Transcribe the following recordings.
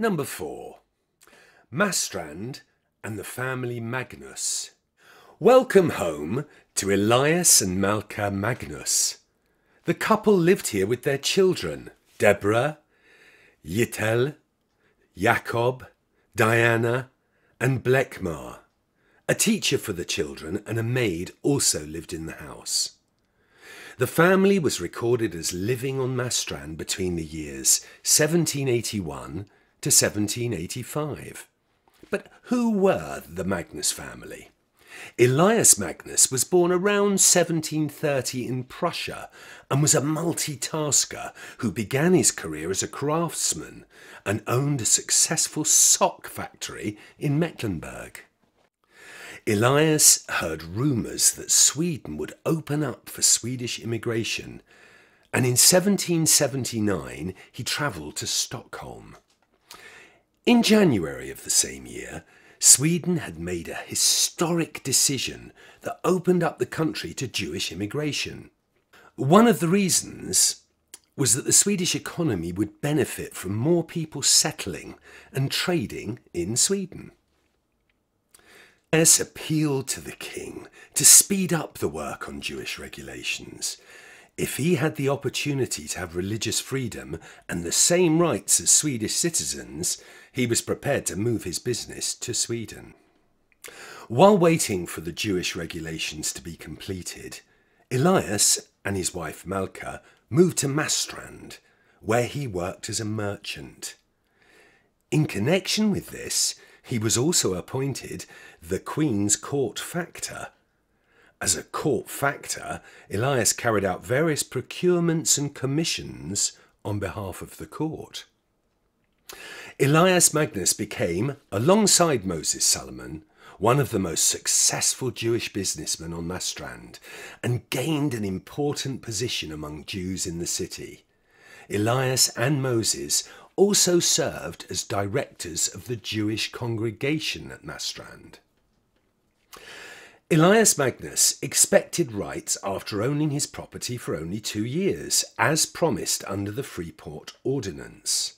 Number 4. Marstrand and the family Magnus. Welcome home to Elias and Malka Magnus. The couple lived here with their children, Deborah, Yitel, Jacob, Diana, and Blekmar. A teacher for the children and a maid also lived in the house. The family was recorded as living on Marstrand between the years 1781 to 1785. But who were the Magnus family? Elias Magnus was born around 1730 in Prussia and was a multitasker who began his career as a craftsman and owned a successful sock factory in Mecklenburg. Elias heard rumours that Sweden would open up for Swedish immigration, and in 1779 he travelled to Stockholm. In January of the same year, Sweden had made a historic decision that opened up the country to Jewish immigration. One of the reasons was that the Swedish economy would benefit from more people settling and trading in Sweden. Elias appealed to the king to speed up the work on Jewish regulations. If he had the opportunity to have religious freedom and the same rights as Swedish citizens, he was prepared to move his business to Sweden. While waiting for the Jewish regulations to be completed, Elias and his wife Malka moved to Marstrand, where he worked as a merchant. In connection with this, he was also appointed the Queen's Court Factor. As a court factor, Elias carried out various procurements and commissions on behalf of the court. Elias Magnus became, alongside Moses Salomon, one of the most successful Jewish businessmen on Marstrand and gained an important position among Jews in the city. Elias and Moses also served as directors of the Jewish congregation at Marstrand. Elias Magnus expected rights after owning his property for only two years, as promised under the Freeport Ordinance.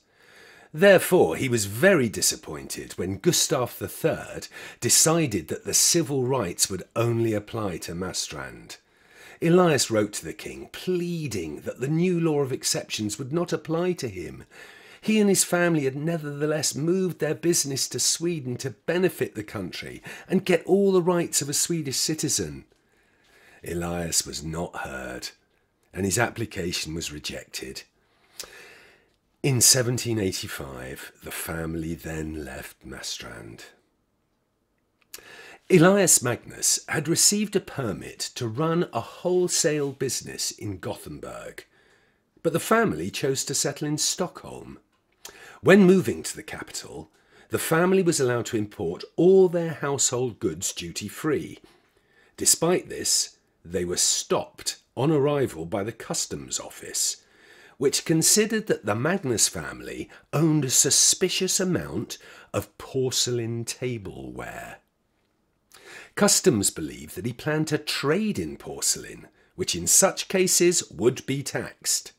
Therefore, he was very disappointed when Gustav III decided that the civil rights would only apply to Marstrand. Elias wrote to the king, pleading that the new law of exceptions would not apply to him, he and his family had nevertheless moved their business to Sweden to benefit the country and get all the rights of a Swedish citizen. Elias was not heard, and his application was rejected. In 1785, the family then left Marstrand. Elias Magnus had received a permit to run a wholesale business in Gothenburg, but the family chose to settle in Stockholm. When moving to the capital, the family was allowed to import all their household goods duty free. Despite this, they were stopped on arrival by the customs office, which considered that the Magnus family owned a suspicious amount of porcelain tableware. Customs believed that he planned to trade in porcelain, which in such cases would be taxed.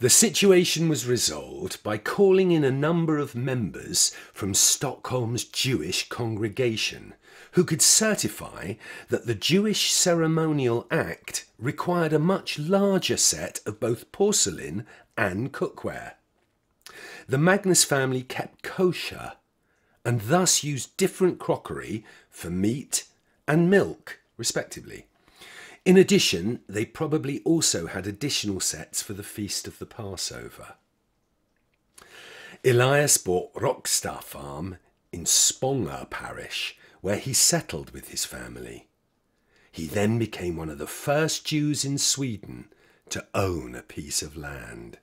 The situation was resolved by calling in a number of members from Stockholm's Jewish congregation who could certify that the Jewish Ceremonial Act required a much larger set of both porcelain and cookware. The Magnus family kept kosher and thus used different crockery for meat and milk, respectively. In addition, they probably also had additional sets for the feast of the Passover. Elias bought Råcksta farm in Spånga parish, where he settled with his family. He then became one of the first Jews in Sweden to own a piece of land.